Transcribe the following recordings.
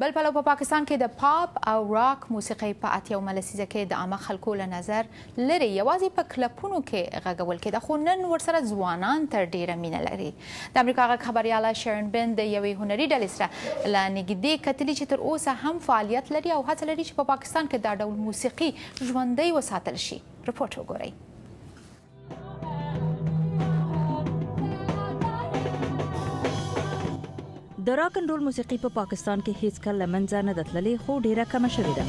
بل پلو په پاکستان کې د پاپ او راک موسیقۍ په اتیاومه لسیزه کې د عامه خلکو له نظر لرې یوازې په کلپونو کې غږول کېده خو نن ورسره ځوانان تر ډیره مینه لري د امریکا غږ خبریاله شرن بن د یوې هنري ډلې سره له نږدې کتلي چې تر اوسه هم فعالیت لري او هڅه لري چې په پاکستان کې دا ډول موسیقي ژوندۍ وساتل شي رپورټ وګورئ د راک ان رول موسیقي په پاکستان کې هیڅ کله لمنځه نه دتللې خو ډیره کم شوې ده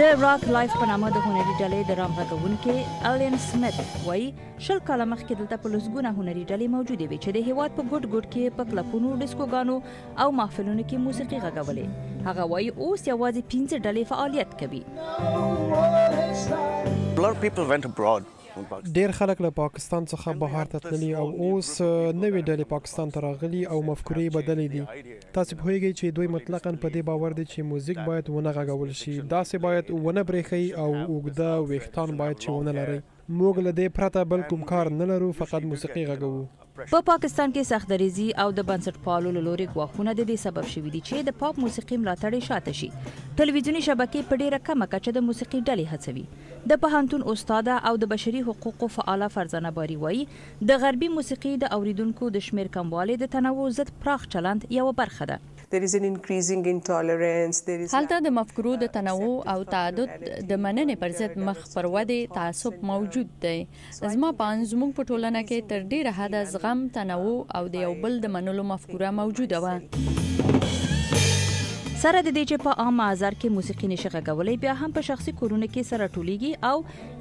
د راک لایف په نامه د هنري ډلې د رام غږونکي الین سمیت وایي شل کاله مخکې دلته په لسګونه هنري ډلې موجودې وي چې د هیواد په ګډ ګډ کې په کلپونو ډیسکوګانو او محفلونو کې موسیقي غږولې هغه وایي اوس یوازې 15 ډلې فعالیت کوي Blur people went abroad ډېر خلک له پاکستان څخه بهر ته تللي او اوس نوې ډلې پاکستان ته راغلي او مفکورې یې بدلې دي. تاسې پوهېږئ چې دوی مطلقاً په دې باور دي چې موزیک باید ونه غږول شي، داسې باید ونه برېښئ او اوږده وېښتان باید چې ونه لرئ. موږ له دې پرته بل کوم کار نه لرو، فقط موسیقي غږوو. په پاکستان کې سخت دریځي او د بنسټپالو له لورې ګواښونه د دې سبب شوي دي چې د پاپ موسیقي ملاتړې شاته شي. ټلویزیوني شبکې په ډېره کمه کچه د موسیقي ډلې هڅوي. د پوهنتون استاده او د بشري حقوقو فعاله فرزانه باري وايي، د غربي موسیقي د اورېدونکو د شمېر کموالی د تنوع ضد پراخ چلند یوه برخه ده. هلته د مفکورو د تنوع او تعدد د مننې پر ضد مخ پر ودې تعصب موجود دی. زما په اند زموږ په ټولنه کې تر ډېره حده زغم، تنوع او د یو بل د منلو مفکوره موجوده وه. سره د دې چې په عام معذر کې موسیقي نشي غږولی بیا هم په شخصي کورونو کې سره ټولیږي او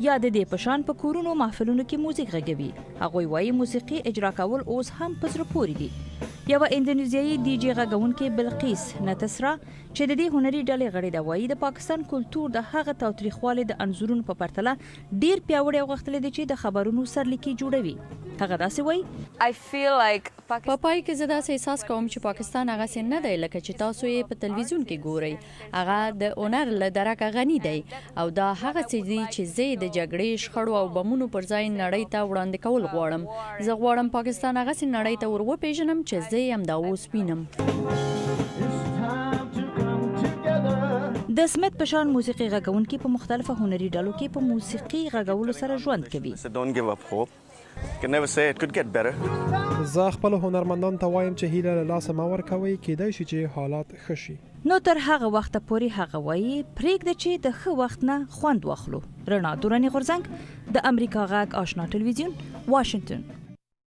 یا د دې په شان په کورونو محفلونو کې موزیک غږوي هغوی وایي موسیقي اجرا کول اوس هم په زړه پورې دي یوه اندونیزیایي ډي جي غږونکې بلقیس نتسرا چې د دې هنري ډلې غړې ده وایي د پاکستان کلتور د هغه تاوتریخوالي د انځورونو په پرتله ډیر پیاوړی او غښتلی دی چې د خبرونو سرلیکې جوړوي. هغه داسې وایي. په پای کې زه داسې احساس کوم چې پاکستان هغسې نه دی لکه چې تاسو یې په تلویزیون کې ګورئ. هغه د هنر له درکه غني دی او دا هغه څه دي چې زه یې د جګړې، شخړو او بمونو پر ځای نړۍ ته وړاندې کول غواړم. زه غواړم پاکستان هغسې نړۍ ته ور وپېژنم چې زه یې همدا اوس وینم. د سمیت په شان موسیقي غږونکي په مختلفو هنري ډلو کې په موسیقي غږولو سره ژوند کوي. زه خپلو هنرمندانو ته وایم چې هیله له لاسه مه ورکوئ، کېدای شي چې حالات ښه شي. نو تر هغه وخته پورې هغه وايي، پرېږده چې د ښه وخت نه خوند واخلو. رڼا دوراني غورځنګ، د امریکا غږ آشنا ټلویزیون، واشنګټن.